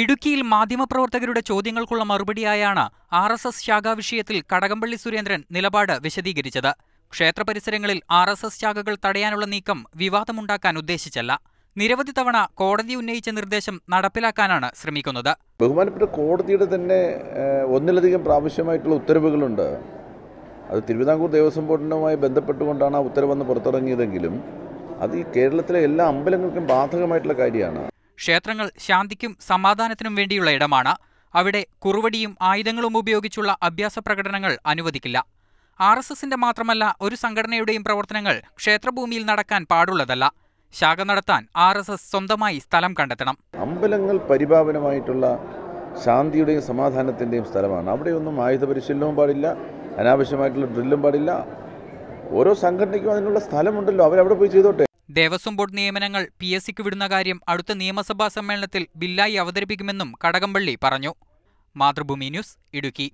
ഇടുക്കിയിൽ മാധ്യമപ്രവർത്തകരുടെ ചോദ്യങ്ങൾക്കുള്ള മറുപടിയായാണ് ആർ എസ് എസ് ശാഖാ വിഷയത്തിൽ കടകംപള്ളി സുരേന്ദ്രൻ നിലപാട് വിശദീകരിച്ചത്. ക്ഷേത്രപരിസരങ്ങളിൽ ആർ എസ് എസ് ശാഖകൾ തടയാനുള്ള നീക്കം വിവാദമുണ്ടാക്കാൻ ഉദ്ദേശിച്ചല്ല. നിരവധി തവണ കോടതി ഉന്നയിച്ച നിർദ്ദേശം നടപ്പിലാക്കാനാണ് ശ്രമിക്കുന്നത്. ബഹുമാനപ്പെട്ട കോടതിയുടെ തന്നെ ഒന്നിലധികം പ്രാവശ്യമായിട്ടുള്ള ഉത്തരവുകളുണ്ട്. അത് തിരുവിതാംകൂർ ദേവസ്വം ബോർഡിനുമായി ബന്ധപ്പെട്ടുകൊണ്ടാണ് ആ ഉത്തരവെന്ന് പുറത്തിറങ്ങിയതെങ്കിലും അത് ഈ കേരളത്തിലെ എല്ലാ അമ്പലങ്ങൾക്കും ബാധകമായിട്ടുള്ള കാര്യമാണ്. ക്ഷേത്രങ്ങൾ ശാന്തിക്കും സമാധാനത്തിനും വേണ്ടിയുള്ള ഇടമാണ്. അവിടെ കുറുവടിയും ആയുധങ്ങളും ഉപയോഗിച്ചുള്ള അഭ്യാസ പ്രകടനങ്ങൾ അനുവദിക്കില്ല. ആർ എസ് എസിന്റെ മാത്രമല്ല ഒരു സംഘടനയുടെയും പ്രവർത്തനങ്ങൾ ക്ഷേത്രഭൂമിയിൽ നടക്കാൻ പാടുള്ളതല്ല. ശാഖ നടത്താൻ ആർ എസ് എസ് സ്വന്തമായി സ്ഥലം കണ്ടെത്തണം. അമ്പലങ്ങൾ പരിപാവനമായിട്ടുള്ള ശാന്തിയുടെയും സമാധാനത്തിന്റെയും സ്ഥലമാണ്. അവിടെയൊന്നും ആയുധ പരിശീലനവും പാടില്ല അനാവശ്യമായിട്ടുള്ള ഡ്രില്ലും പാടില്ല. ഓരോ സംഘടനയ്ക്കും അതിനുള്ള സ്ഥലമുണ്ടല്ലോ. അവരവിടെ പോയി ചെയ്തോട്ടെ. ദേവസ്വം ബോർഡ് നിയമനങ്ങൾ പി എസ് സിക്ക് വിടുന്ന കാര്യം അടുത്ത നിയമസഭാ സമ്മേളനത്തിൽ ബില്ലായി അവതരിപ്പിക്കുമെന്നും കടകംപള്ളി പറഞ്ഞു. മാതൃഭൂമി ന്യൂസ് ഇടുക്കി.